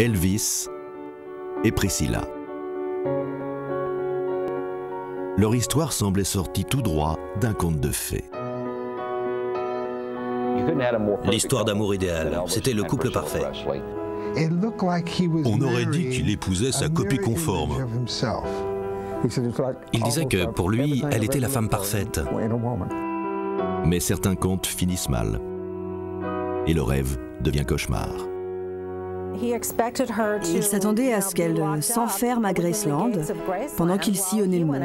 Elvis et Priscilla. Leur histoire semblait sortie tout droit d'un conte de fées. L'histoire d'amour idéal, c'était le couple parfait. On aurait dit qu'il épousait sa copie conforme. Il disait que pour lui, elle était la femme parfaite. Mais certains contes finissent mal. Et le rêve devient cauchemar. Il s'attendait à ce qu'elle s'enferme à Graceland pendant qu'il sillonnait le monde.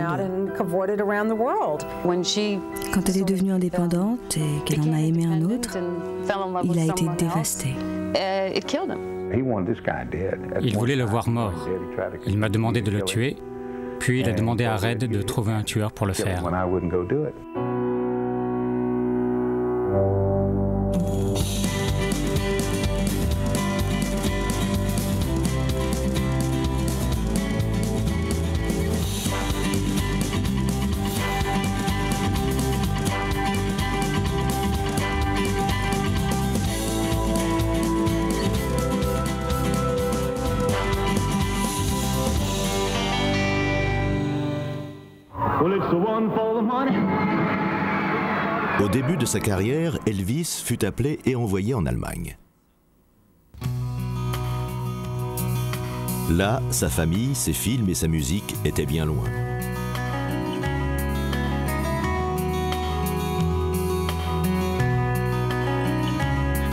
Quand elle est devenue indépendante et qu'elle en a aimé un autre, il a été dévasté. Il voulait le voir mort. Il m'a demandé de le tuer, puis il a demandé à Red de trouver un tueur pour le faire. De sa carrière, Elvis fut appelé et envoyé en Allemagne. Là, sa famille, ses films et sa musique étaient bien loin.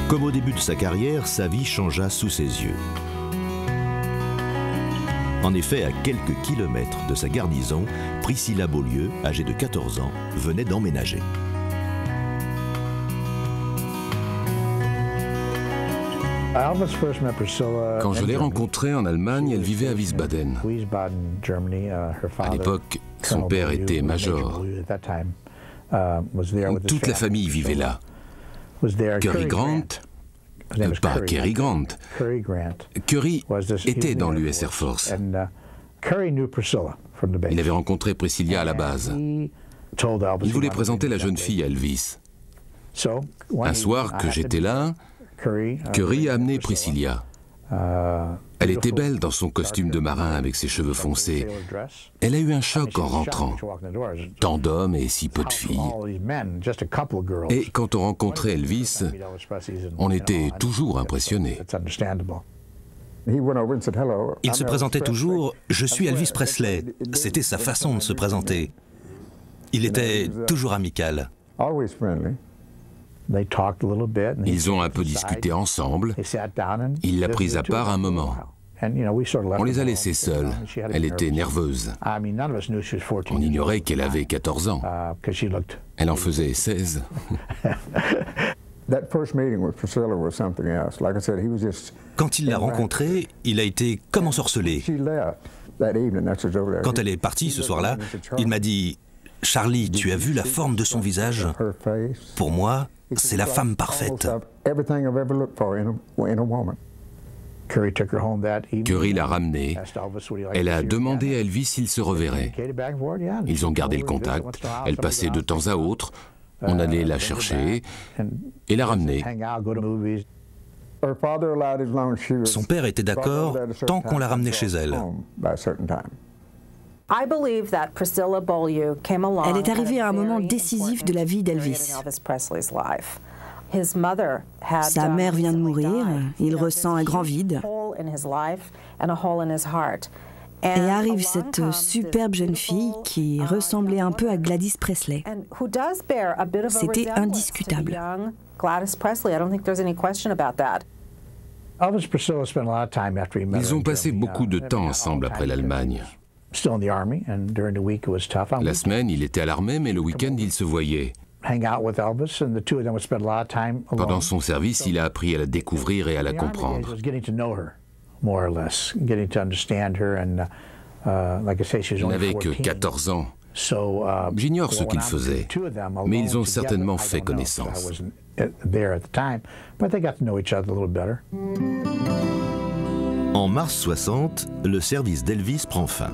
Comme au début de sa carrière, sa vie changea sous ses yeux. En effet, à quelques kilomètres de sa garnison, Priscilla Beaulieu, âgée de 14 ans, venait d'emménager. Quand je l'ai rencontrée en Allemagne, elle vivait à Wiesbaden. À l'époque, son père était major. Toute la famille vivait là. Curry Grant, euh, pas Cary Grant, Curry était dans l'US Air Force. Il avait rencontré Priscilla à la base. Il voulait présenter la jeune fille à Elvis. Un soir que j'étais là, Curry a amené Priscilla. Elle était belle dans son costume de marin avec ses cheveux foncés. Elle a eu un choc en rentrant. Tant d'hommes et si peu de filles. Et quand on rencontrait Elvis, on était toujours impressionné. Il se présentait toujours Je suis Elvis Presley. C'était sa façon de se présenter. Il était toujours amical. Ils ont un peu discuté ensemble. Il l'a prise à part un moment. On les a laissés seuls. Elle était nerveuse. On ignorait qu'elle avait 14 ans. Elle en faisait 16. Quand il l'a rencontrée, il a été comme ensorcelé. Quand elle est partie ce soir-là, il m'a dit Charlie, tu as vu la forme de son visage? Pour moi, c'est la femme parfaite. Curry l'a ramenée. Elle a demandé à Elvis s'il se reverrait. Ils ont gardé le contact. Elle passait de temps à autre. On allait la chercher et la ramener. Son père était d'accord tant qu'on la ramenait chez elle. Elle est arrivée à un moment décisif de la vie d'Elvis. Sa mère vient de mourir, il ressent un grand vide. Et arrive cette superbe jeune fille qui ressemblait un peu à Gladys Presley. C'était indiscutable. Ils ont passé beaucoup de temps ensemble après l'Allemagne. La semaine, il était à l'armée, mais le week-end, ils se voyaient. Pendant son service, il a appris à la découvrir et à la comprendre. Je n'avais que 14 ans. J'ignore ce qu'ils faisaient, mais ils ont certainement fait connaissance. En mars 60, le service d'Elvis prend fin.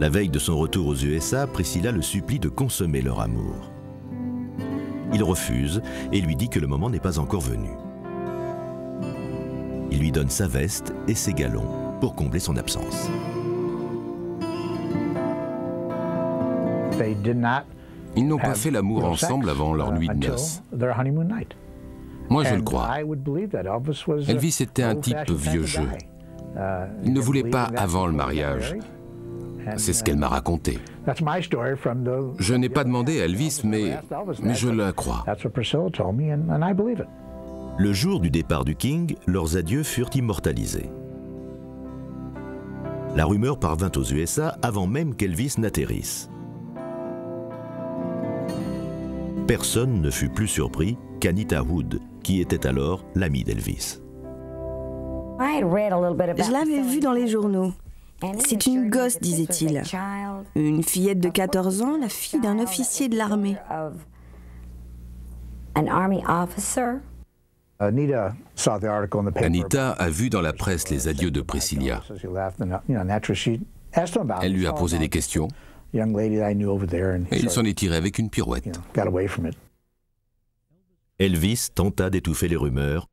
La veille de son retour aux USA, Priscilla le supplie de consommer leur amour. Il refuse et lui dit que le moment n'est pas encore venu. Il lui donne sa veste et ses galons pour combler son absence. Ils n'ont pas fait l'amour ensemble avant leur nuit de noces. Moi, je le crois. Elvis était un type vieux jeu. Il ne voulait pas avant le mariage. C'est ce qu'elle m'a raconté. Je n'ai pas demandé à Elvis, mais, mais je la crois. Le jour du départ du King, leurs adieux furent immortalisés. La rumeur parvint aux USA avant même qu'Elvis n'atterrisse. Personne ne fut plus surpris qu'Anita Wood, qui était alors l'amie d'Elvis. Je l'avais vu dans les journaux. C'est une gosse, disait-il. Une fillette de 14 ans, la fille d'un officier de l'armée. Anita a vu dans la presse les adieux de Priscilla. Elle lui a posé des questions et il s'en est tiré avec une pirouette. Elvis tenta d'étouffer les rumeurs,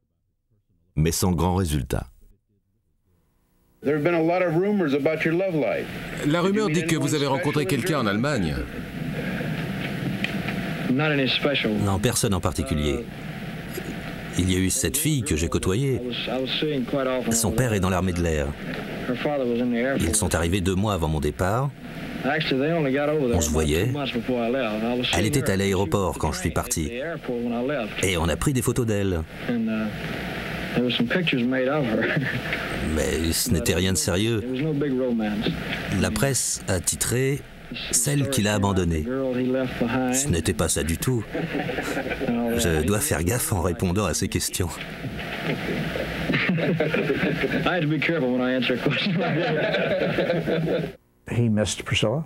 mais sans grand résultat. La rumeur dit que vous avez rencontré quelqu'un en Allemagne. Non, personne en particulier. Il y a eu cette fille que j'ai côtoyée. Son père est dans l'armée de l'air. Ils sont arrivés deux mois avant mon départ. On se voyait. Elle était à l'aéroport quand je suis parti. Et on a pris des photos d'elle. Mais ce n'était rien de sérieux. La presse a titré celle qu'il a abandonnée. Ce n'était pas ça du tout. Je dois faire gaffe en répondant à ces questions.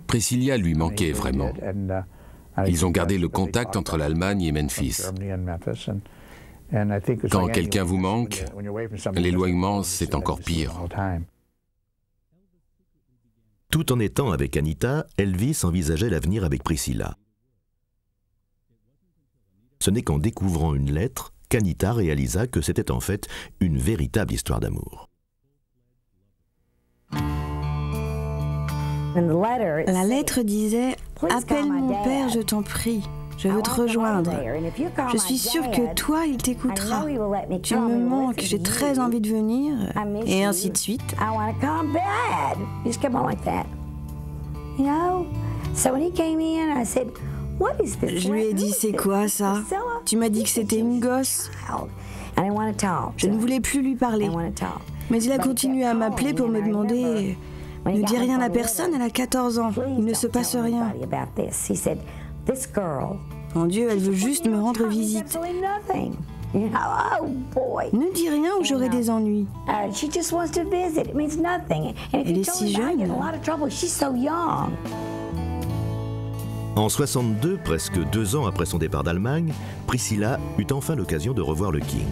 Priscilla? Lui manquait vraiment. Ils ont gardé le contact entre l'Allemagne et Memphis. Quand quelqu'un vous manque, l'éloignement, c'est encore pire. Tout en étant avec Anita, Elvis envisageait l'avenir avec Priscilla. Ce n'est qu'en découvrant une lettre qu'Anita réalisa que c'était en fait une véritable histoire d'amour. La lettre disait ⁇ Appelle mon père, je t'en prie, je veux te rejoindre. Je suis sûre que toi, il t'écoutera. Tu me manques, j'ai très envie de venir, et ainsi de suite. Je lui ai dit, c'est quoi ça? Tu m'as dit que c'était une gosse. Je ne voulais plus lui parler. Mais il a continué à m'appeler pour me demander ne dis rien à personne, elle a 14 ans. Il ne se passe rien. Mon Dieu, elle veut juste me rendre visite. Ne dis rien ou j'aurai des ennuis. Elle est si jeune. En 62, presque deux ans après son départ d'Allemagne, Priscilla eut enfin l'occasion de revoir le King.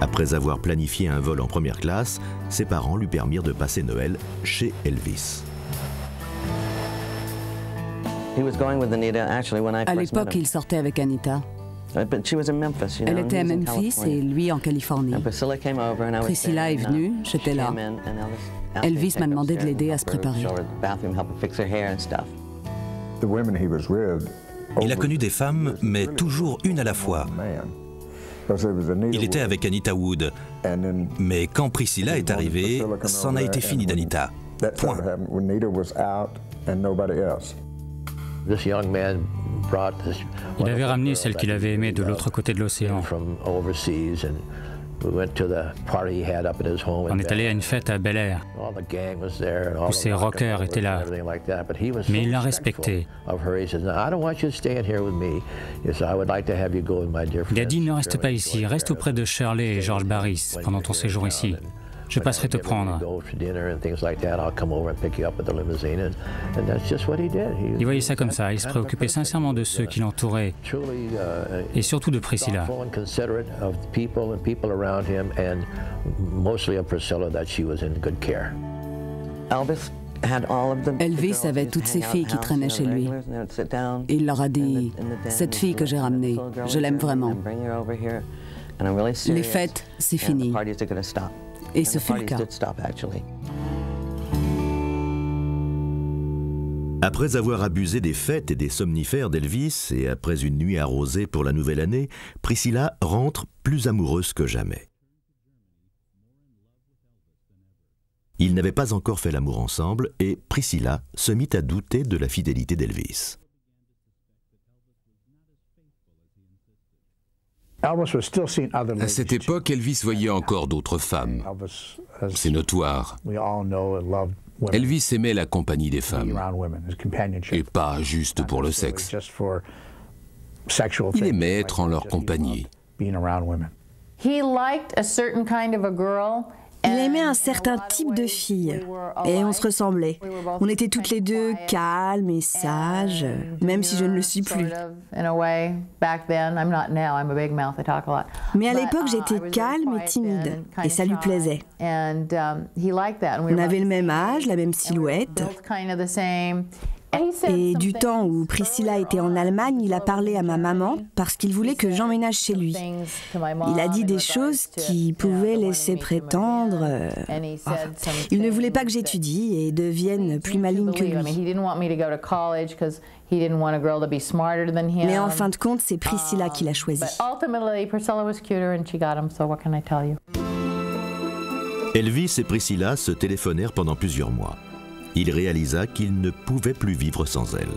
Après avoir planifié un vol en première classe, ses parents lui permirent de passer Noël chez Elvis. À l'époque, il sortait avec Anita. Elle était à Memphis et lui en Californie. Priscilla est venue, j'étais là. Elvis m'a demandé de l'aider à se préparer. Il a connu des femmes, mais toujours une à la fois. Il était avec Anita Wood. Mais quand Priscilla est arrivée, c'en a été fini d'Anita. Point. Il avait ramené celle qu'il avait aimée de l'autre côté de l'océan. On est allé à une fête à Bel Air, où ses rockers étaient là. Mais il l'a respecté. Il a dit ne reste pas ici, reste auprès de Shirley et George Barris pendant ton séjour ici. Je passerai te prendre. Il voyait ça comme ça. Il se préoccupait sincèrement de ceux qui l'entouraient et surtout de Priscilla. Elvis avait toutes ces filles qui traînaient chez lui. Il leur a dit, cette fille que j'ai ramenée, je l'aime vraiment. Les fêtes, c'est fini. Et ce fut le cas. Après avoir abusé des fêtes et des somnifères d'Elvis et après une nuit arrosée pour la nouvelle année, Priscilla rentre plus amoureuse que jamais. Ils n'avaient pas encore fait l'amour ensemble et Priscilla se mit à douter de la fidélité d'Elvis. À cette époque, Elvis voyait encore d'autres femmes. C'est notoire. Elvis aimait la compagnie des femmes, et pas juste pour le sexe. Il aimait être en leur compagnie. Il aimait un certain type de fille et on se ressemblait. On était toutes les deux calmes et sages, même si je ne le suis plus. Mais à l'époque, j'étais calme et timide et ça lui plaisait. On avait le même âge, la même silhouette. Et du temps où Priscilla était en Allemagne, il a parlé à ma maman parce qu'il voulait que j'emménage chez lui. Il a dit des choses qui pouvaient laisser prétendre... Euh, il ne voulait pas que j'étudie et devienne plus maligne que lui. Mais en fin de compte, c'est Priscilla qui l'a choisi. Elvis et Priscilla se téléphonèrent pendant plusieurs mois il réalisa qu'il ne pouvait plus vivre sans elle.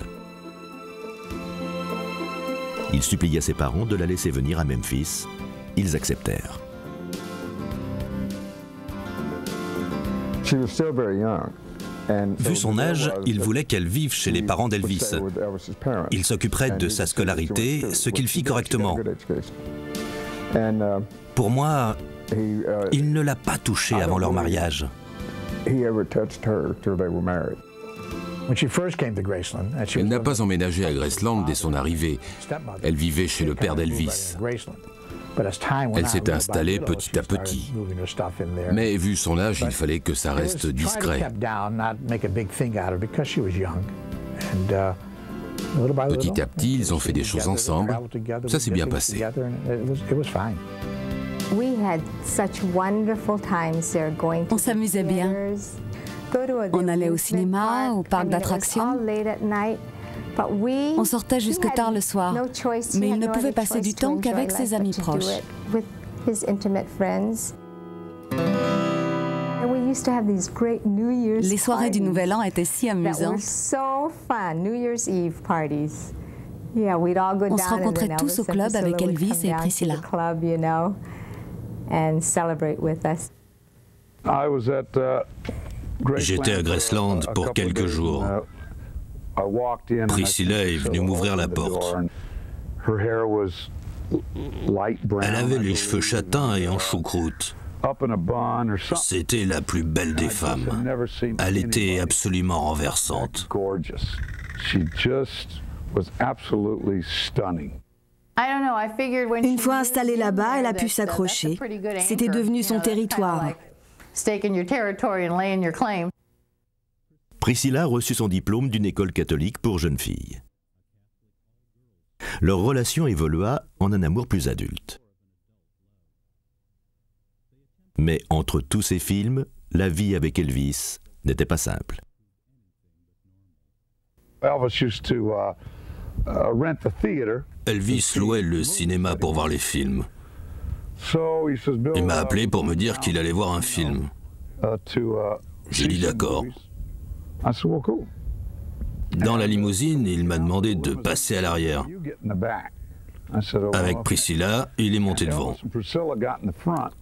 Il supplia ses parents de la laisser venir à Memphis. Ils acceptèrent. Vu son âge, il voulait qu'elle vive chez les parents d'Elvis. Il s'occuperait de sa scolarité, ce qu'il fit correctement. Pour moi, il ne l'a pas touchée avant leur mariage. Elle n'a pas emménagé à Graceland dès son arrivée. Elle vivait chez le père d'Elvis. Elle s'est installée petit à petit. Mais vu son âge, il fallait que ça reste discret. Petit à petit, ils ont fait des choses ensemble. Ça s'est bien passé. On s'amusait bien. On allait au cinéma, au parc d'attractions. On sortait jusque tard le soir, mais il ne pouvait passer du temps qu'avec ses amis proches. Les soirées du Nouvel An étaient si amusantes. On se rencontrait tous au club avec Elvis et Priscilla. J'étais à Graceland pour quelques jours. Priscilla est venue m'ouvrir la porte. Elle avait les cheveux châtains et en choucroute. C'était la plus belle des femmes. Elle était absolument renversante. Une fois installée là-bas, elle a pu s'accrocher. C'était devenu son territoire. Priscilla reçut son diplôme d'une école catholique pour jeunes filles. Leur relation évolua en un amour plus adulte. Mais entre tous ces films, la vie avec Elvis n'était pas simple. Elvis louait le cinéma pour voir les films. Il m'a appelé pour me dire qu'il allait voir un film. J'ai dit d'accord. Dans la limousine, il m'a demandé de passer à l'arrière. Avec Priscilla, il est monté devant.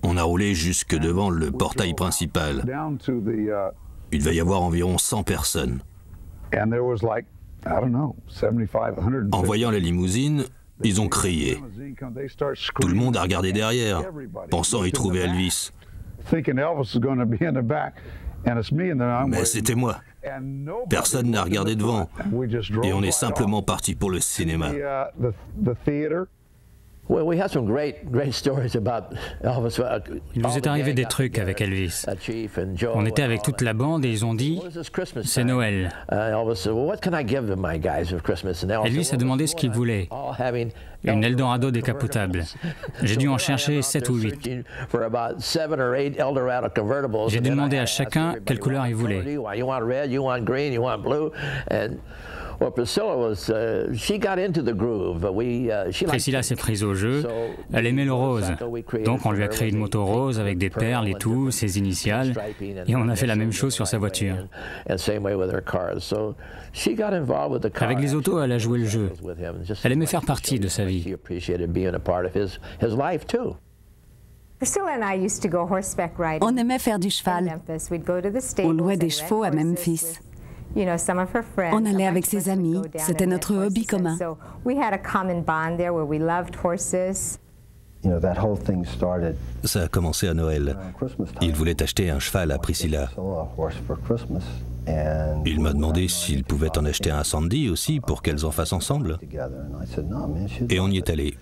On a roulé jusque devant le portail principal. Il devait y avoir environ 100 personnes. En voyant la limousine, ils ont crié. Tout le monde a regardé derrière, pensant y trouver Elvis. Mais c'était moi. Personne n'a regardé devant. Et on est simplement parti pour le cinéma. Il nous est arrivé des trucs avec Elvis. On était avec toute la bande et ils ont dit c'est Noël. Elvis a demandé ce qu'il voulait. Une Eldorado décapotable. J'ai dû en chercher 7 ou 8. J'ai demander à chacun quelle couleur il voulait. Priscilla s'est prise au jeu. Elle aimait le rose. Donc on lui a créé une moto rose avec des perles et tout, ses initiales. Et on a fait la même chose sur sa voiture. Avec les autos, elle a joué le jeu. Elle aimait faire partie de sa vie. On aimait faire du cheval. On louait des chevaux à Memphis. On allait avec ses amis, c'était notre hobby commun. Ça a commencé à Noël. Il voulait acheter un cheval à Priscilla. Il m'a demandé s'il pouvait en acheter un à Sandy aussi pour qu'elles en fassent ensemble. Et on y est allé.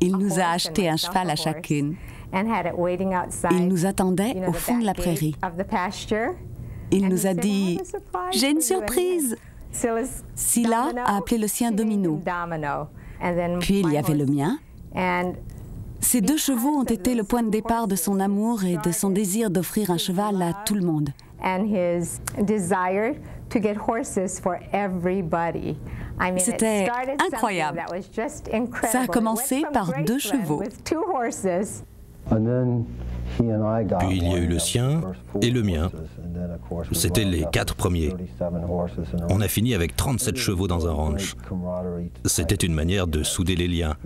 Il nous a acheté un cheval à chacune. Il nous attendait au fond de la prairie. Il nous a dit J'ai une surprise. Silla a appelé le sien Domino. Puis il y avait le mien. Ces deux chevaux ont été le point de départ de son amour et de son désir d'offrir un cheval à tout le monde. C'était incroyable. Ça a commencé par deux chevaux. Puis il y a eu le sien et le mien. C'était les quatre premiers. On a fini avec 37 chevaux dans un ranch. C'était une manière de souder les liens.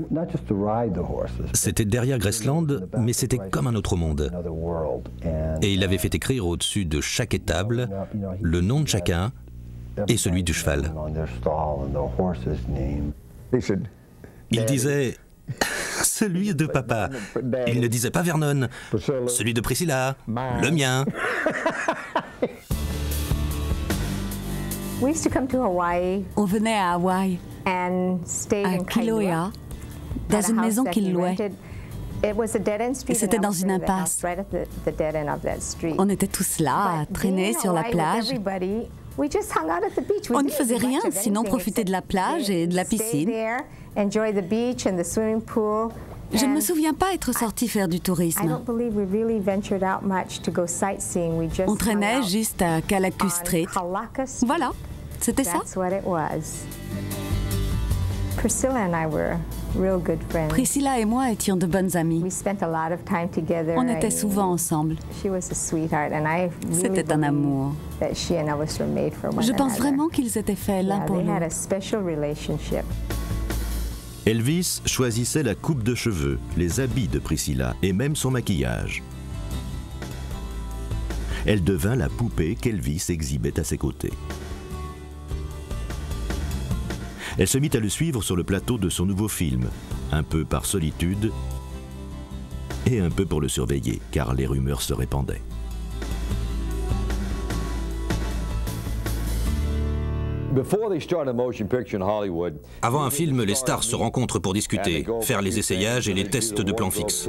C'était derrière Graceland, mais c'était comme un autre monde. Et il avait fait écrire au-dessus de chaque étable le nom de chacun et celui du cheval. Il disait celui de papa. Il ne disait pas Vernon. Celui de Priscilla. Le mien. On venait à Hawaï, à Kilauea, dans une maison qu'il louait. Et c'était dans une impasse. On était tous là, à traîner sur la plage. On ne faisait rien, sinon profiter de la plage et de la piscine. Je ne me souviens pas être sorti faire du tourisme. On traînait juste à Calacu Street. Voilà, c'était ça. Priscilla et moi étions de bonnes amies. On était souvent ensemble. C'était un amour. Je pense vraiment qu'ils étaient faits l'un pour l'autre. Elvis choisissait la coupe de cheveux, les habits de Priscilla et même son maquillage. Elle devint la poupée qu'Elvis exhibait à ses côtés. Elle se mit à le suivre sur le plateau de son nouveau film, un peu par solitude et un peu pour le surveiller, car les rumeurs se répandaient. Avant un film, les stars se rencontrent pour discuter, faire les essayages et les tests de plan fixe.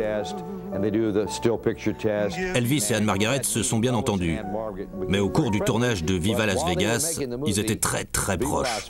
Elvis et Anne-Margaret se sont bien entendus. Mais au cours du tournage de Viva Las Vegas, ils étaient très très proches.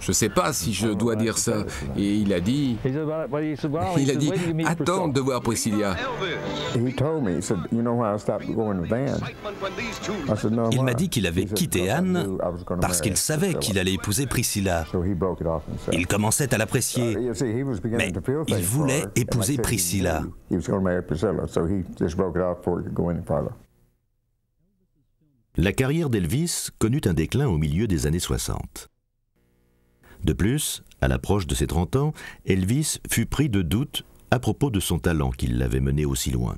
Je ne sais pas si je dois dire ça. Et il a dit, il a dit, attends de voir Priscilla. Il m'a dit qu'il avait quitté Anne parce qu'il savait qu'il allait épouser Priscilla. Il commençait à l'apprécier, mais il voulait épouser Priscilla. La carrière d'Elvis connut un déclin au milieu des années 60. De plus, à l'approche de ses 30 ans, Elvis fut pris de doutes à propos de son talent qui l'avait mené aussi loin.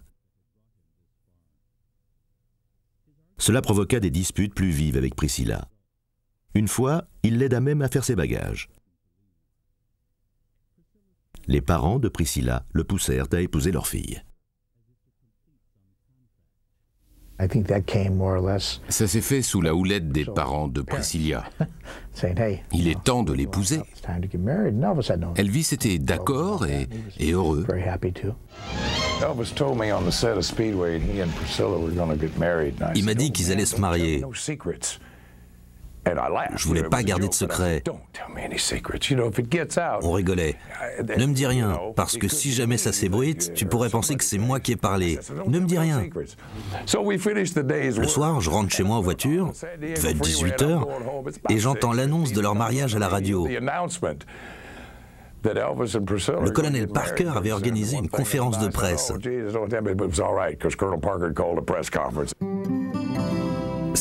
Cela provoqua des disputes plus vives avec Priscilla. Une fois, il l'aida même à faire ses bagages. Les parents de Priscilla le poussèrent à épouser leur fille. Ça s'est fait sous la houlette des parents de Priscilla. Il est temps de l'épouser. Elvis était d'accord et, et heureux. Il m'a dit qu'ils allaient se marier. Je voulais pas garder de secret. On rigolait. Ne me dis rien, parce que si jamais ça s'ébruite, tu pourrais penser que c'est moi qui ai parlé. Ne me dis rien. Le soir, je rentre chez moi en voiture, il va être 18h, et j'entends l'annonce de leur mariage à la radio. Le colonel Parker avait organisé une conférence de presse.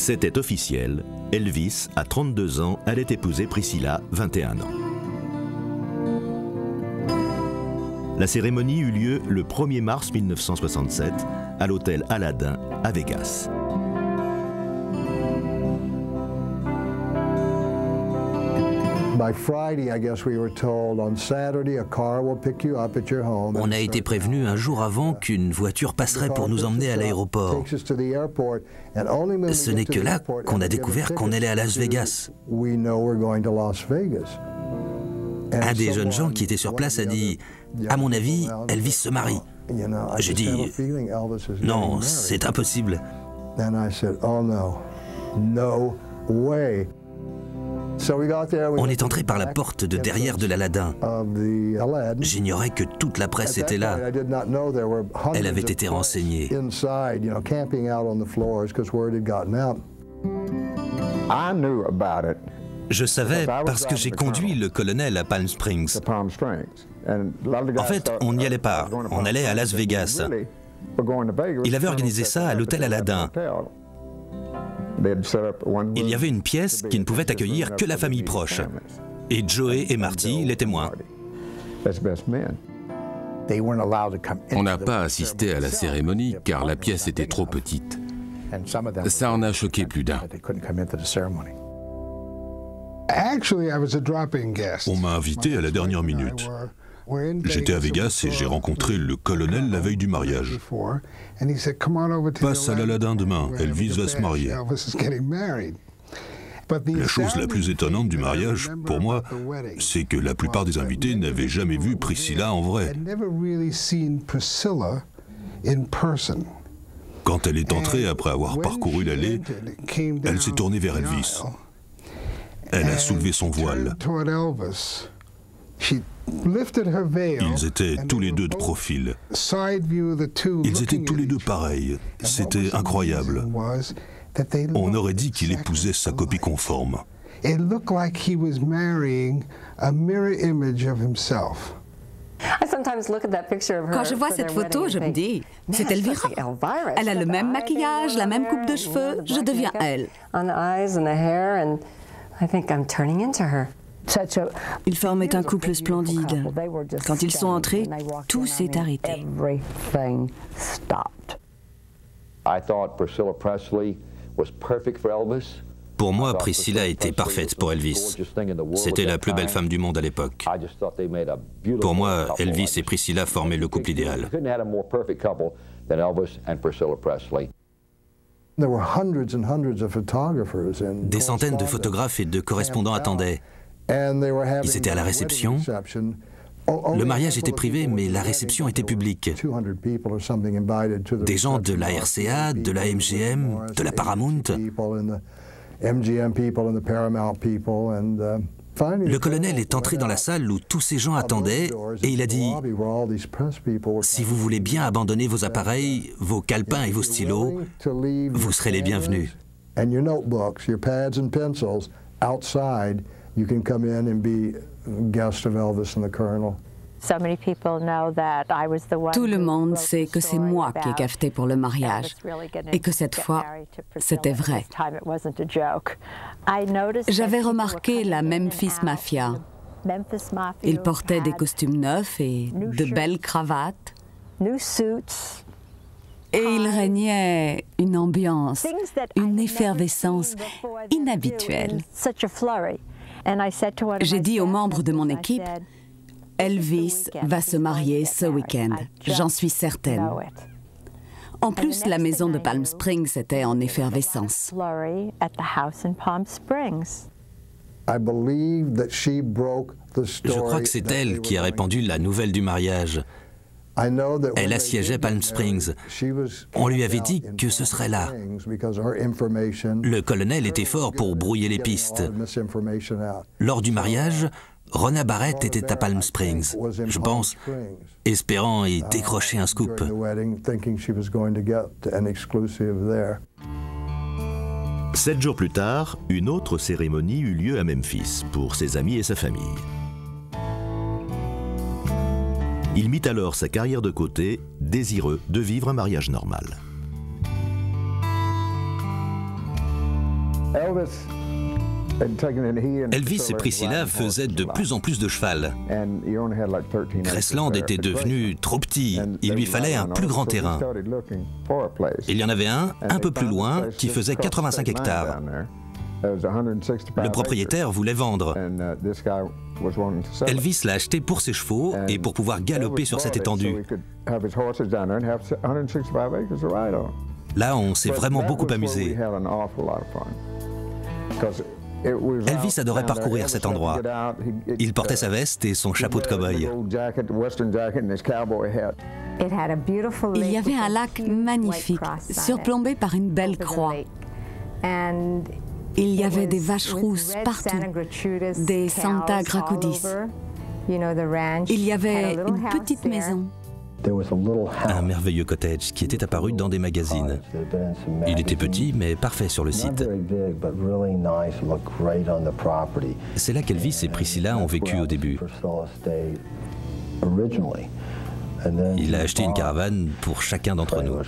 C'était officiel, Elvis, à 32 ans, allait épouser Priscilla, 21 ans. La cérémonie eut lieu le 1er mars 1967 à l'hôtel Aladdin à Vegas. On a été prévenu un jour avant qu'une voiture passerait pour nous emmener à l'aéroport. Ce n'est que là qu'on a découvert qu'on allait à Las Vegas. Un des jeunes gens qui était sur place a dit À mon avis, Elvis se marie. J'ai dit Non, c'est impossible. On est entré par la porte de derrière de l'Aladin. J'ignorais que toute la presse était là. Elle avait été renseignée. Je savais parce que j'ai conduit le colonel à Palm Springs. En fait, on n'y allait pas. On allait à Las Vegas. Il avait organisé ça à l'hôtel Aladdin. Il y avait une pièce qui ne pouvait accueillir que la famille proche. Et Joey et Marty, les témoins. On n'a pas assisté à la cérémonie car la pièce était trop petite. Ça en a choqué plus d'un. On m'a invité à la dernière minute. J'étais à Vegas et j'ai rencontré le colonel la veille du mariage. Passe à l'Aladin demain, Elvis va se marier. La chose la plus étonnante du mariage, pour moi, c'est que la plupart des invités n'avaient jamais vu Priscilla en vrai. Quand elle est entrée après avoir parcouru l'allée, elle s'est tournée vers Elvis. Elle a soulevé son voile. Ils étaient tous les deux de profil. Ils étaient tous les deux pareils. C'était incroyable. On aurait dit qu'il épousait sa copie conforme. Quand je vois cette photo, je me dis, c'est Elvira. Elle a le même maquillage, la même coupe de cheveux, je deviens elle. Ils formaient un couple splendide. Quand ils sont entrés, tout s'est arrêté. Pour moi, Priscilla était parfaite pour Elvis. C'était la plus belle femme du monde à l'époque. Pour moi, Elvis et Priscilla formaient le couple idéal. Des centaines de photographes et de correspondants attendaient. Ils étaient à la réception. Le mariage était privé, mais la réception était publique. Des gens de la RCA, de la MGM, de la Paramount. Le colonel est entré dans la salle où tous ces gens attendaient et il a dit Si vous voulez bien abandonner vos appareils, vos calepins et vos stylos, vous serez les bienvenus. You can come in and be guest of Elvis and the Colonel. Tout le monde sait que c'est moi qui ai cafeté pour le mariage et que cette fois, c'était vrai. J'avais remarqué la Memphis Mafia. Ils portaient des costumes neufs et de belles cravates. Et il régnait une ambiance, une effervescence inhabituelle. J'ai dit aux membres de mon équipe, Elvis va se marier ce week-end, j'en suis certaine. En plus, la maison de Palm Springs était en effervescence. Je crois que c'est elle qui a répandu la nouvelle du mariage. Elle assiégeait Palm Springs. On lui avait dit que ce serait là. Le colonel était fort pour brouiller les pistes. Lors du mariage, Rona Barrett était à Palm Springs, je pense, espérant y décrocher un scoop. Sept jours plus tard, une autre cérémonie eut lieu à Memphis pour ses amis et sa famille. Il mit alors sa carrière de côté, désireux de vivre un mariage normal. Elvis et Priscilla faisaient de plus en plus de cheval. Cressland était devenu trop petit. Il lui fallait un plus grand terrain. Il y en avait un, un peu plus loin, qui faisait 85 hectares. Le propriétaire voulait vendre. Elvis l'a acheté pour ses chevaux et pour pouvoir galoper sur cette étendue. Là, on s'est vraiment beaucoup amusé. Elvis adorait parcourir cet endroit. Il portait sa veste et son chapeau de cow-boy. Il y avait un lac magnifique, surplombé par une belle croix. Il y avait des vaches rousses partout, des Santa Gracudis. Il y avait une petite maison. Un merveilleux cottage qui était apparu dans des magazines. Il était petit, mais parfait sur le site. C'est là qu'Elvis et Priscilla ont vécu au début. Il a acheté une caravane pour chacun d'entre nous.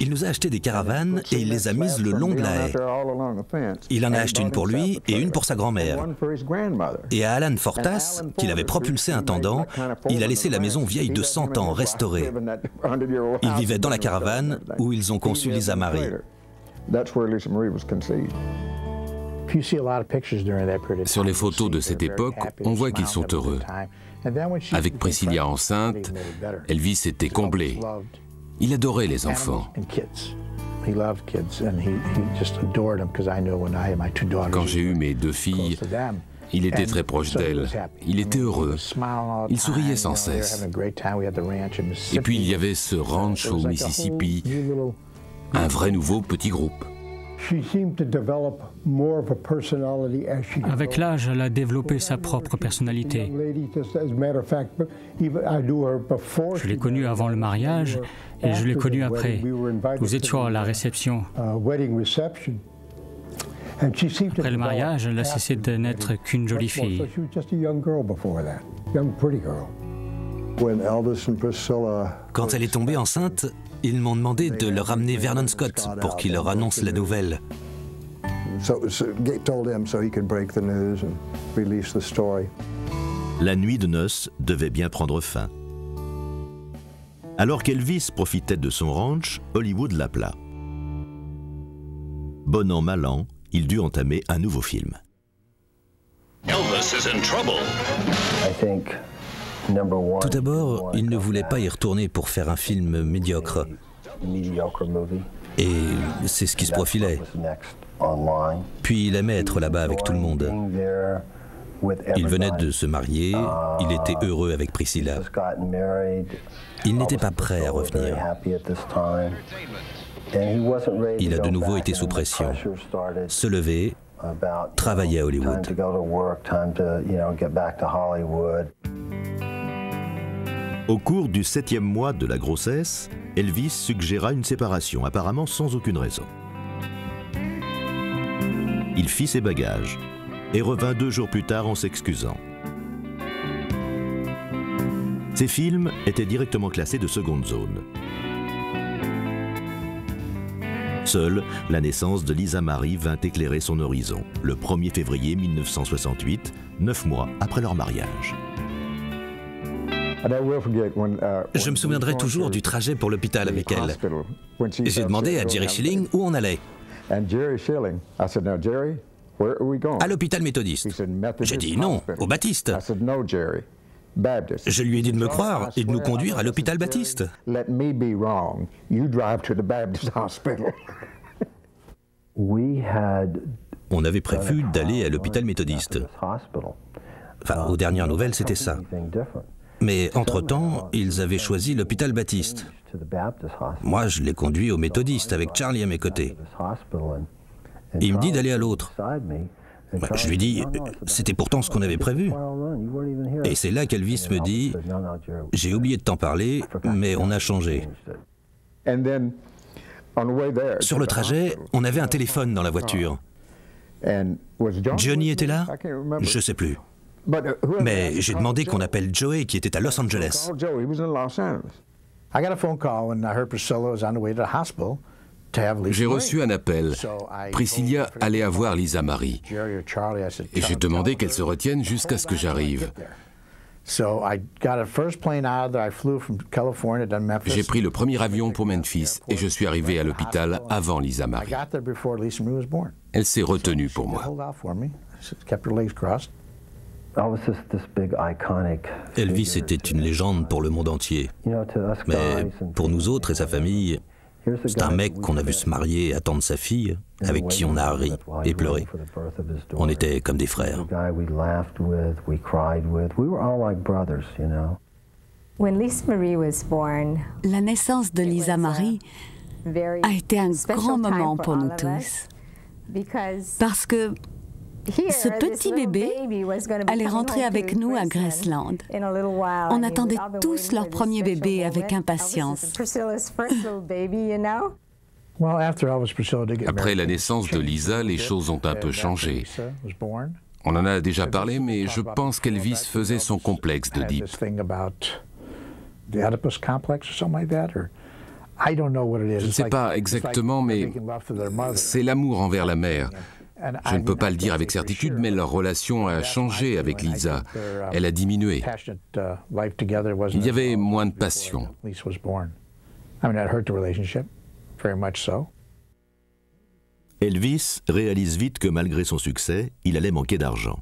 Il nous a acheté des caravanes et il les a mises le long de la haie. Il en a acheté une pour lui et une pour sa grand-mère. Et à Alan Fortas, qu'il avait propulsé un tendant, il a laissé la maison vieille de 100 ans restaurée. Il vivait dans la caravane où ils ont conçu Lisa Marie. Sur les photos de cette époque, on voit qu'ils sont heureux. Avec Priscilla enceinte, Elvis était comblé. Il adorait les enfants. Quand j'ai eu mes deux filles, il était très proche d'elles. Il était heureux. Il souriait sans cesse. Et puis il y avait ce ranch au Mississippi, un vrai nouveau petit groupe. Avec l'âge, elle a développé sa propre personnalité. Je l'ai connue avant le mariage et je l'ai connue après. Nous étions à la réception. Après le mariage, elle a cessé de n'être qu'une jolie fille. Quand elle est tombée enceinte, ils m'ont demandé de leur ramener Vernon Scott pour qu'il leur annonce la nouvelle. La nuit de noces devait bien prendre fin. Alors qu'Elvis profitait de son ranch, Hollywood l'appela. Bon an, mal an, il dut entamer un nouveau film. Elvis is in trouble. Tout d'abord, il ne voulait pas y retourner pour faire un film médiocre. Et c'est ce qui se profilait. Puis il aimait être là-bas avec tout le monde. Il venait de se marier, il était heureux avec Priscilla. Il n'était pas prêt à revenir. Il a de nouveau été sous pression. Se lever, travailler à Hollywood. Au cours du septième mois de la grossesse, Elvis suggéra une séparation, apparemment sans aucune raison. Il fit ses bagages et revint deux jours plus tard en s'excusant. Ses films étaient directement classés de seconde zone. Seule la naissance de Lisa Marie vint éclairer son horizon, le 1er février 1968, neuf mois après leur mariage. Je me souviendrai toujours du trajet pour l'hôpital avec elle. J'ai demandé à Jerry Schilling où on allait. À l'hôpital méthodiste. J'ai dit non, au Baptiste. Je lui ai dit de me croire et de nous conduire à l'hôpital Baptiste. On avait prévu d'aller à l'hôpital méthodiste. Enfin, aux dernières nouvelles, c'était ça. Mais entre-temps, ils avaient choisi l'hôpital Baptiste. Moi, je l'ai conduit au méthodiste avec Charlie à mes côtés. Il me dit d'aller à l'autre. Bah, je lui dis, c'était pourtant ce qu'on avait prévu. Et c'est là qu'Elvis me dit, j'ai oublié de t'en parler, mais on a changé. Sur le trajet, on avait un téléphone dans la voiture. Johnny était là? Je sais plus. Mais j'ai demandé qu'on appelle Joey qui était à Los Angeles. J'ai reçu un appel. Priscilla allait avoir Lisa Marie. Et j'ai demandé qu'elle se retienne jusqu'à ce que j'arrive. J'ai pris le premier avion pour Memphis et je suis arrivé à l'hôpital avant Lisa Marie. Elle s'est retenue pour moi. Elvis était une légende pour le monde entier. Mais pour nous autres et sa famille, c'est un mec qu'on a vu se marier et attendre sa fille, avec qui on a ri et pleuré. On était comme des frères. La naissance de Lisa Marie a été un grand moment pour nous tous. Parce que ce petit bébé allait rentrer avec nous à Graceland. On attendait tous leur premier bébé avec impatience. Après la naissance de Lisa, les choses ont un peu changé. On en a déjà parlé, mais je pense qu'Elvis faisait son complexe de Deep. Je ne sais pas exactement, mais c'est l'amour envers la mère. Je ne peux pas le dire avec certitude, mais leur relation a changé avec Lisa. Elle a diminué. Il y avait moins de passion. Elvis réalise vite que malgré son succès, il allait manquer d'argent.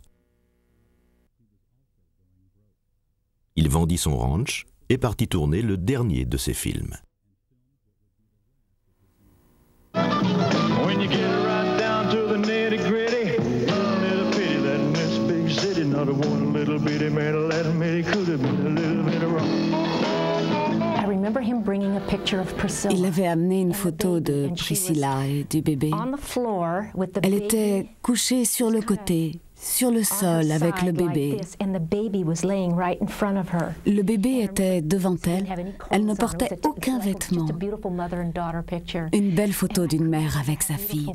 Il vendit son ranch et partit tourner le dernier de ses films. Il avait amené une photo de Priscilla et du bébé. Elle était couchée sur le côté, sur le sol avec le bébé. Le bébé était devant elle. Elle ne portait aucun vêtement. Une belle photo d'une mère avec sa fille.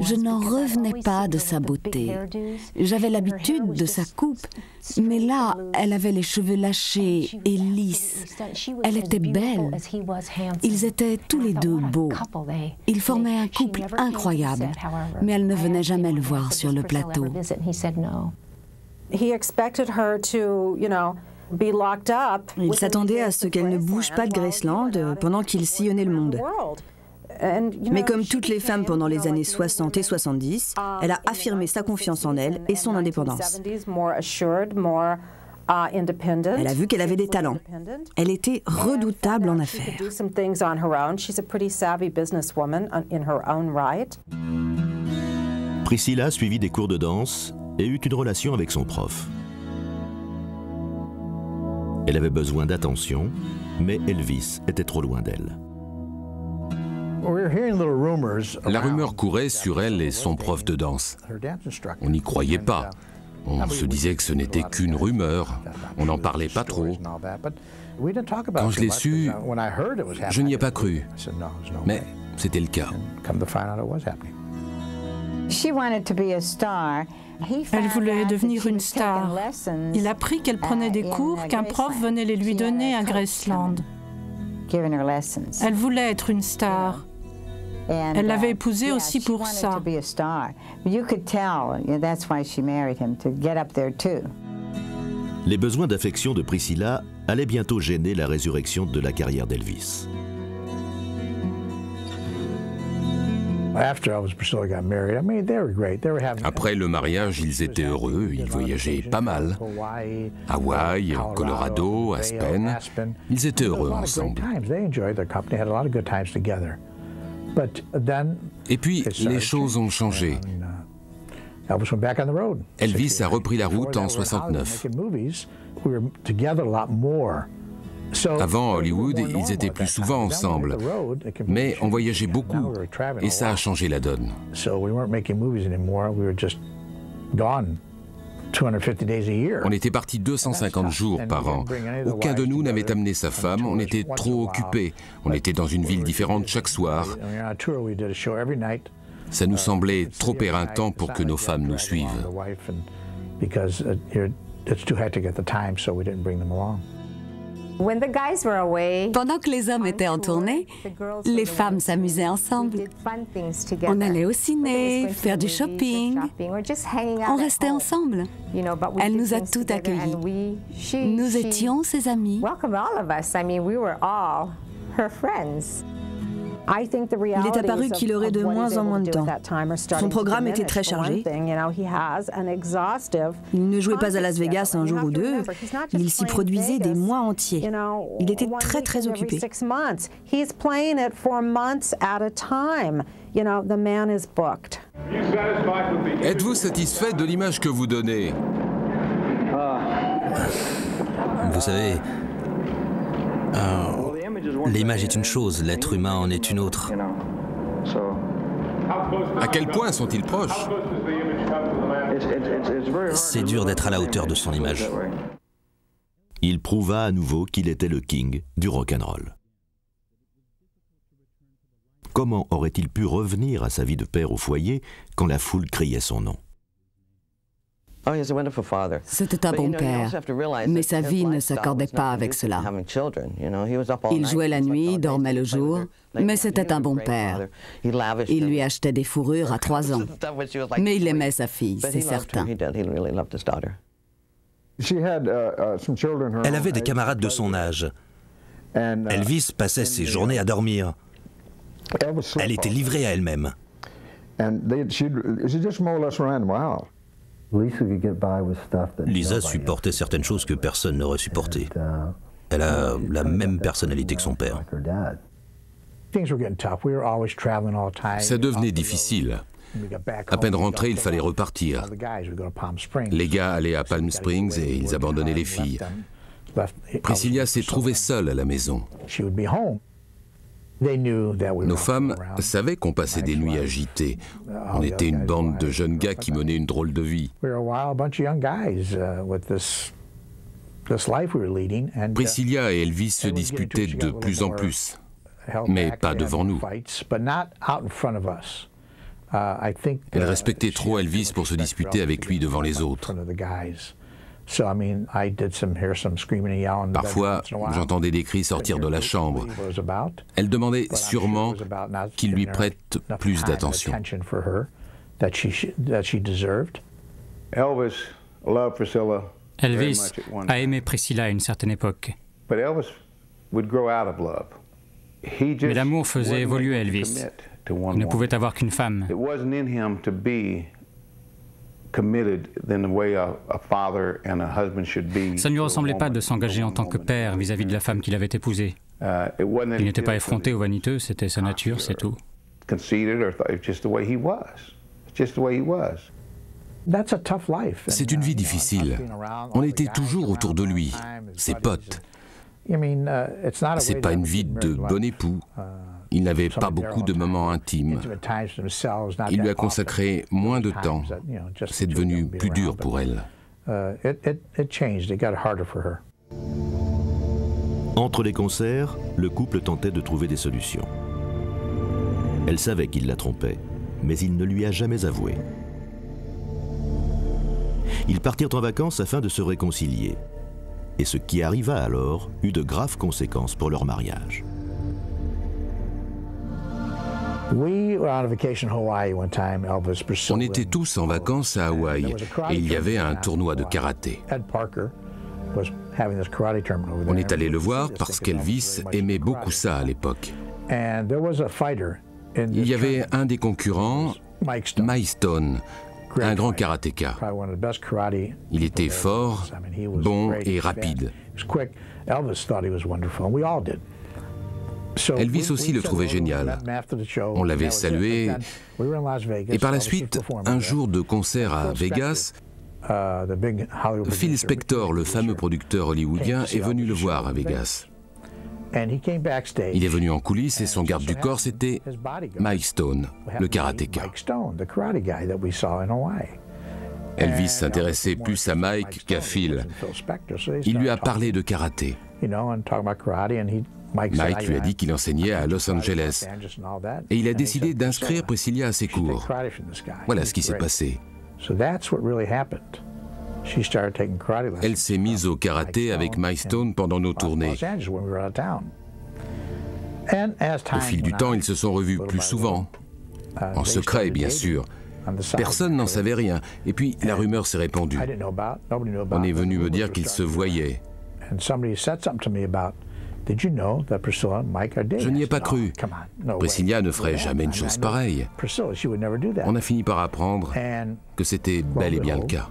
Je n'en revenais pas de sa beauté. J'avais l'habitude de sa coupe, mais là, elle avait les cheveux lâchés et lisses. Elle était belle. Ils étaient tous les deux beaux. Ils formaient un couple incroyable, mais elle ne venait jamais le voir sur le plateau. Il s'attendait à ce qu'elle ne bouge pas de Graceland pendant qu'il sillonnait le monde. Mais comme toutes les femmes pendant les années 60 et 70, elle a affirmé sa confiance en elle et son indépendance. Elle a vu qu'elle avait des talents. Elle était redoutable en affaires. Priscilla suivit des cours de danse et eut une relation avec son prof. Elle avait besoin d'attention, mais Elvis était trop loin d'elle. La rumeur courait sur elle et son prof de danse. On n'y croyait pas. On se disait que ce n'était qu'une rumeur. On n'en parlait pas trop. Quand je l'ai su, je n'y ai pas cru. Mais c'était le cas. Elle voulait devenir une star. Il apprit qu'elle prenait des cours qu'un prof venait les lui donner à Graceland. Elle voulait être une star. Elle l'avait uh, épousé aussi pour ça. Les besoins d'affection de Priscilla allait bientôt gêner la résurrection de la carrière d'Elvis. Après le mariage, ils étaient heureux, ils voyageaient pas mal. Hawaï, Colorado, Aspen. Ils étaient heureux ensemble. Et puis, les choses ont changé. Elvis a repris la route en 69. Avant Hollywood, ils étaient plus souvent ensemble, mais on voyageait beaucoup et ça a changé la donne. On était parti 250 jours par an. Aucun de nous n'avait amené sa femme, on était trop occupés. On était dans une ville différente chaque soir. Ça nous semblait trop éreintant pour que nos femmes nous suivent. Pendant que les hommes étaient en tournée, les femmes s'amusaient ensemble. On allait au ciné, faire du shopping. On restait ensemble. Elle nous a tout accueillis. Nous étions ses amis. Il est apparu qu'il aurait de moins en moins de temps. Son programme était très chargé. Il ne jouait pas à Las Vegas un jour ou deux, il s'y produisait des mois entiers. Il était très très occupé. Êtes-vous satisfait de l'image que vous donnez? Vous savez, euh, L'image est une chose, l'être humain en est une autre. À quel point sont-ils proches? C'est dur d'être à la hauteur de son image. Il prouva à nouveau qu'il était le king du rock'n'roll. Comment aurait-il pu revenir à sa vie de père au foyer quand la foule criait son nom? C'était un bon père, mais sa vie ne s'accordait pas avec cela. Il jouait la nuit, dormait le jour, mais c'était un bon père. Il lui achetait des fourrures à trois ans, mais il aimait sa fille, c'est certain. Uh, uh, Elle avait des camarades de son âge. Uh, Elvis passait ses journées à dormir. Elle était livrée à elle-même. Lisa supportait certaines choses que personne n'aurait supportées. Uh, Elle a la même personnalité que son père. Ça devenait difficile. À peine rentré, il fallait repartir. Les gars allaient à Palm Springs et ils abandonnaient les filles. Priscilla s'est trouvée seule à la maison. Nos femmes savaient qu'on passait des nuits agitées. On était une bande de jeunes gars qui menaient une drôle de vie. Priscilla et Elvis se disputaient de plus en plus, mais pas devant nous. Elle respectait trop Elvis pour se disputer avec lui devant les autres. Parfois, j'entendais des cris sortir de la chambre. Elle demandait sûrement qu'il lui prête plus d'attention. Elvis a aimé Priscilla à une certaine époque. Mais l'amour faisait évoluer Elvis. Il ne pouvait avoir qu'une femme. Ça ne lui ressemblait pas de s'engager en tant que père vis-à-vis de la femme qu'il avait épousée. Uh, Il n'était pas effronté ou vaniteux, c'était sa nature, c'est tout. C'est une vie difficile. On était toujours autour de lui, ses potes. Uh, C'est pas une vie de bon époux. Uh, il n'avait pas beaucoup de moments intimes. Il lui a consacré moins de temps. C'est devenu plus dur pour elle. Entre les concerts, le couple tentait de trouver des solutions. Elle savait qu'il la trompait, mais il ne lui a jamais avoué. Ils partirent en vacances afin de se réconcilier. Et ce qui arriva alors eut de graves conséquences pour leur mariage. On était tous en vacances à Hawaï et il y avait un tournoi de karaté. On est allé le voir parce qu'Elvis aimait beaucoup ça à l'époque. Il y avait un des concurrents, Mike Stone, un grand karatéka. Il était fort, bon et rapide. Elvis aussi le trouvait génial. On l'avait salué. Et par la suite, un jour de concert à Vegas, Phil Spector, le fameux producteur hollywoodien, est venu le voir à Vegas. Il est venu en coulisses et son garde du corps, c'était Mike Stone, le karatéka. Elvis s'intéressait plus à Mike qu'à Phil. Il lui a parlé de karaté. Mike lui a dit qu'il enseignait à Los Angeles et il a décidé d'inscrire Priscilla à ses cours. Voilà ce qui s'est passé. Elle s'est mise au karaté avec Mike Stone pendant nos tournées. Au fil du temps, ils se sont revus plus souvent. Uh, en secret, bien sûr. Personne n'en savait rien. Et puis, la rumeur s'est répandue. On est venu me dire qu'ils se voyaient. Je n'y ai pas cru. Priscilla ne ferait jamais une chose pareille. On a fini par apprendre que c'était bel et bien le cas.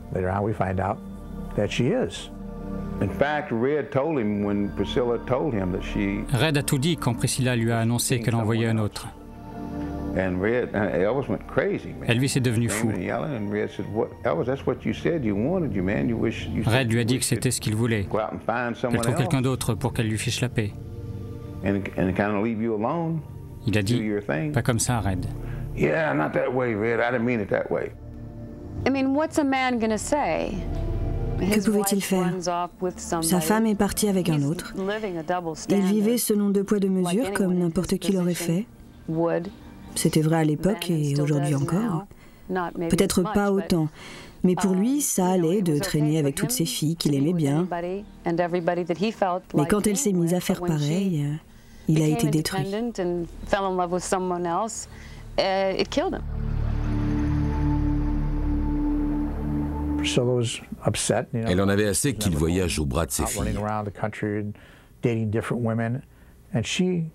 Red a tout dit quand Priscilla lui a annoncé qu'elle envoyait un autre. Elvis est devenu fou. Red lui a dit que c'était ce qu'il voulait. Qu'elle trouve quelqu'un d'autre pour qu'elle lui fiche la paix. Il a dit, pas comme ça, Red. Que pouvait-il faire? Sa femme est partie avec un autre. Il vivait selon deux poids deux mesures comme n'importe qui l'aurait fait. C'était vrai à l'époque et aujourd'hui encore. Peut-être pas autant, mais pour lui, ça allait de traîner avec toutes ces filles qu'il aimait bien. Mais quand elle s'est mise à faire pareil, il a été détruit. Elle en avait assez qu'il voyage au bras de ses filles.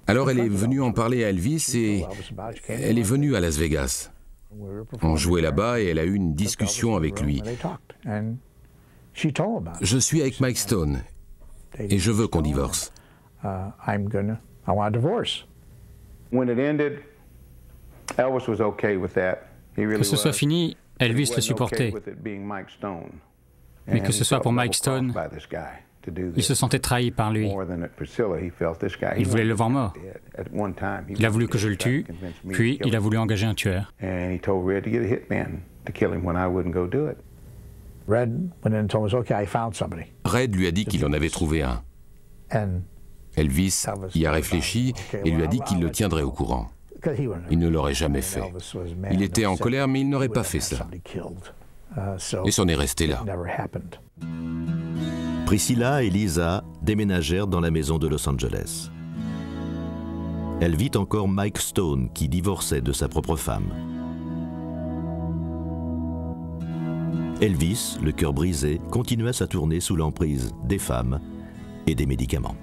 Alors elle est venue en parler à Elvis et elle est venue à Las Vegas. On jouait là-bas et elle a eu une discussion avec lui. Je suis avec Mike Stone et je veux qu'on divorce. Que ce soit fini, Elvis le supportait. Mais que ce soit pour Mike Stone, il se sentait trahi par lui. Il voulait le voir mort. Il a voulu que je le tue, puis il a voulu engager un tueur. Red lui a dit qu'il en avait trouvé un. Elvis y a réfléchi et lui a dit qu'il le tiendrait au courant. Il ne l'aurait jamais fait. Il était en colère, mais il n'aurait pas fait ça. Et s'en est resté là. Priscilla et Lisa déménagèrent dans la maison de Los Angeles. Elle vit encore Mike Stone qui divorçait de sa propre femme. Elvis, le cœur brisé, continua sa tournée sous l'emprise des femmes et des médicaments.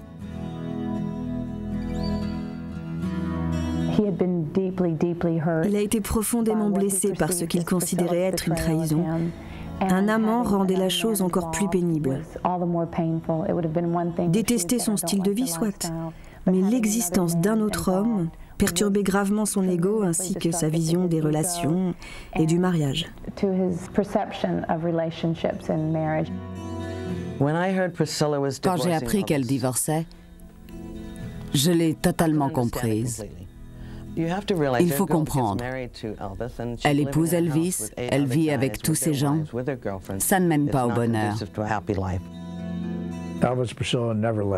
Il a été profondément blessé par ce qu'il considérait être une trahison un amant rendait la chose encore plus pénible. Détester son style de vie, soit, mais l'existence d'un autre homme perturbait gravement son ego ainsi que sa vision des relations et du mariage. Quand j'ai appris qu'elle divorçait, je l'ai totalement comprise. Il faut comprendre. Elle épouse Elvis, elle vit avec tous ces gens. Ça ne mène pas au bonheur.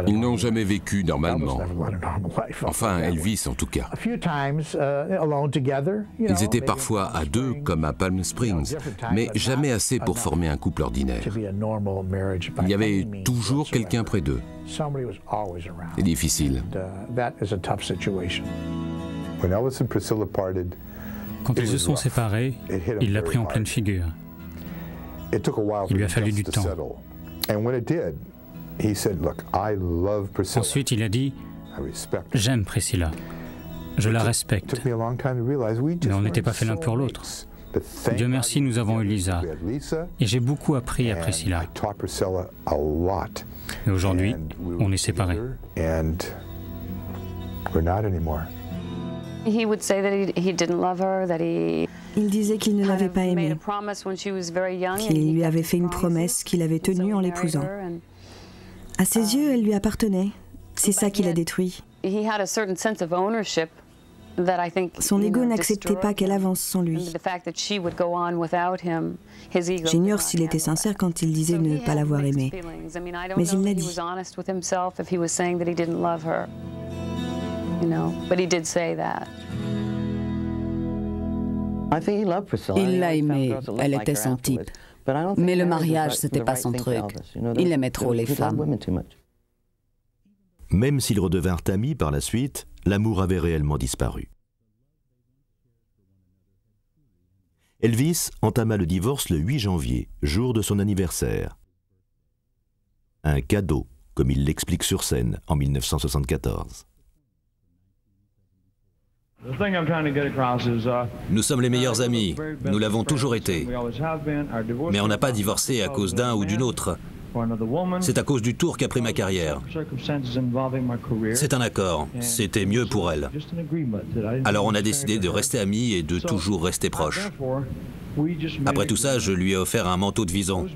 Ils n'ont jamais vécu normalement. Enfin, Elvis en tout cas. Ils étaient parfois à deux comme à Palm Springs, mais jamais assez pour former un couple ordinaire. Il y avait toujours quelqu'un près d'eux. C'est difficile. Quand ils se sont séparés, il l'a pris en pleine figure. Il lui a fallu du temps. Ensuite, il a dit J'aime Priscilla. Je la respecte. Mais on n'était pas fait l'un pour l'autre. Dieu merci, nous avons eu Lisa. Et j'ai beaucoup appris à Priscilla. Et aujourd'hui, on est séparés. Il disait qu'il ne l'avait pas aimée, qu'il lui avait fait une promesse qu'il avait tenue en l'épousant. À ses yeux, elle lui appartenait. C'est ça qui l'a détruit. Son ego n'acceptait pas qu'elle avance sans lui. J'ignore s'il était sincère quand il disait ne pas l'avoir aimée. Mais il l'a dit. Il l'a aimée, elle était son type. Mais le mariage, c'était pas son truc. Il aimait trop les femmes. Même s'ils redevinrent amis par la suite, l'amour avait réellement disparu. Elvis entama le divorce le 8 janvier, jour de son anniversaire. Un cadeau, comme il l'explique sur scène en 1974. Nous sommes les meilleurs amis, nous l'avons toujours été. Mais on n'a pas divorcé à cause d'un ou d'une autre. C'est à cause du tour qu'a pris ma carrière. C'est un accord. C'était mieux pour elle. Alors on a décidé de rester amis et de toujours rester proches. Après tout ça, je lui ai offert un manteau de vison.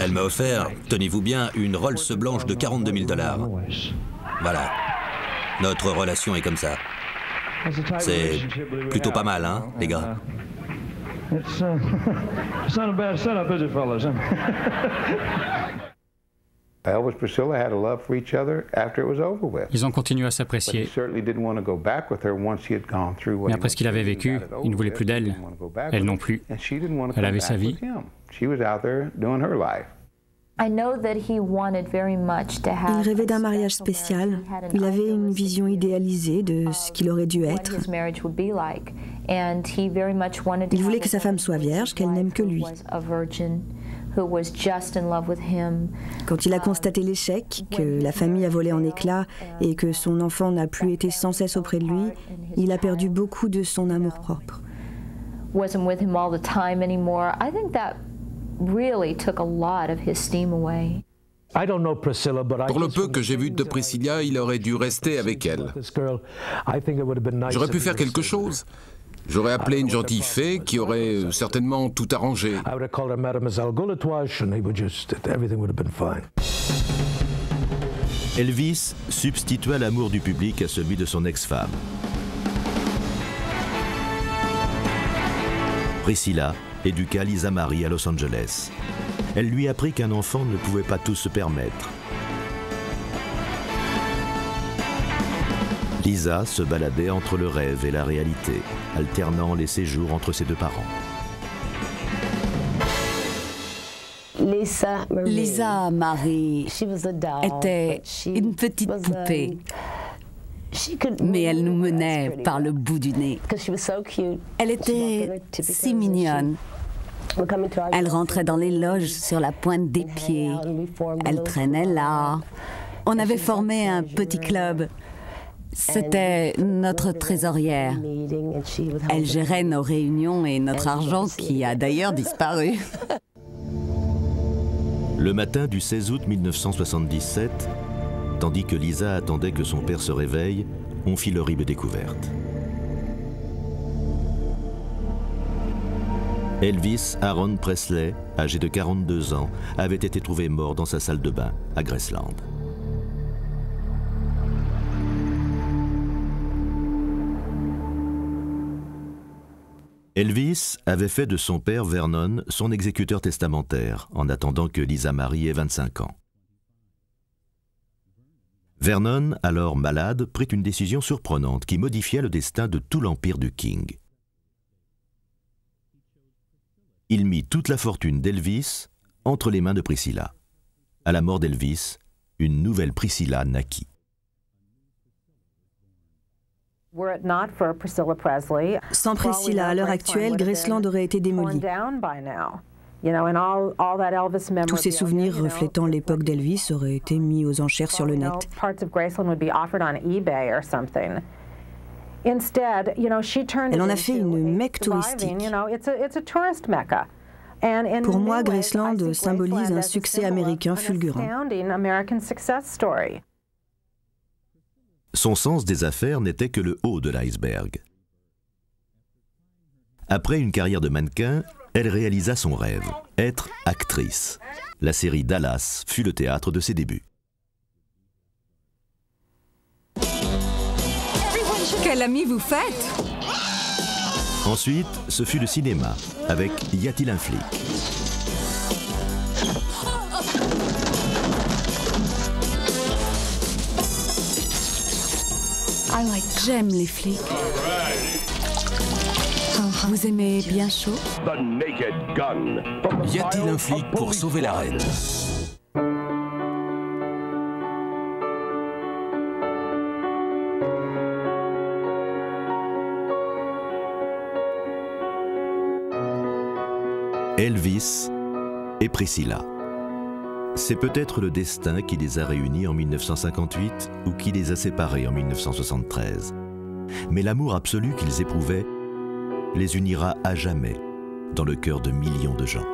Elle m'a offert, tenez-vous bien, une Rolls blanche de 42 000 dollars. Voilà. Notre relation est comme ça. C'est plutôt pas mal, hein, les gars Ils ont continué à s'apprécier. Mais après ce qu'il avait vécu, il ne voulait plus d'elle. Elle non plus. Elle avait sa vie. Il rêvait d'un mariage spécial. Il avait une vision idéalisée de ce qu'il aurait dû être. Il voulait que sa femme soit vierge, qu'elle n'aime que lui. Quand il a constaté l'échec, que la famille a volé en éclats et que son enfant n'a plus été sans cesse auprès de lui, il a perdu beaucoup de son amour-propre. Pour le peu que j'ai vu de Priscilla, il aurait dû rester avec elle. J'aurais pu faire quelque chose. J'aurais appelé une gentille fée qui aurait euh, certainement tout arrangé. Elvis substitua l'amour du public à celui de son ex-femme. Priscilla éduqua Lisa Marie à Los Angeles. Elle lui apprit qu'un enfant ne pouvait pas tout se permettre. Lisa se baladait entre le rêve et la réalité, alternant les séjours entre ses deux parents. Lisa Marie était une petite poupée mais elle nous menait par le bout du nez. Elle était si mignonne. Elle rentrait dans les loges sur la pointe des pieds. Elle traînait là. On avait formé un petit club. C'était notre trésorière. Elle gérait nos réunions et notre argent qui a d'ailleurs disparu. Le matin du 16 août 1977, Tandis que Lisa attendait que son père se réveille, on fit l'horrible découverte. Elvis Aaron Presley, âgé de 42 ans, avait été trouvé mort dans sa salle de bain à Graceland. Elvis avait fait de son père Vernon son exécuteur testamentaire en attendant que Lisa Marie ait 25 ans. Vernon, alors malade, prit une décision surprenante qui modifia le destin de tout l'empire du King. Il mit toute la fortune d'Elvis entre les mains de Priscilla. À la mort d'Elvis, une nouvelle Priscilla naquit. Sans Priscilla, à l'heure actuelle, Graceland aurait été démoli. Tous ces souvenirs reflétant l'époque d'Elvis auraient été mis aux enchères sur le net. Elle en a fait une mecque touristique. Pour moi, Graceland symbolise un succès américain fulgurant. Son sens des affaires n'était que le haut de l'iceberg. Après une carrière de mannequin, elle réalisa son rêve, être actrice. La série Dallas fut le théâtre de ses débuts. Quel ami vous faites? Ensuite, ce fut le cinéma, avec Y a-t-il un flic? J'aime les flics. Vous aimez bien chaud? Y a-t-il un flic pour sauver la reine? Elvis et Priscilla. C'est peut-être le destin qui les a réunis en 1958 ou qui les a séparés en 1973. Mais l'amour absolu qu'ils éprouvaient les unira à jamais dans le cœur de millions de gens.